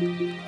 Música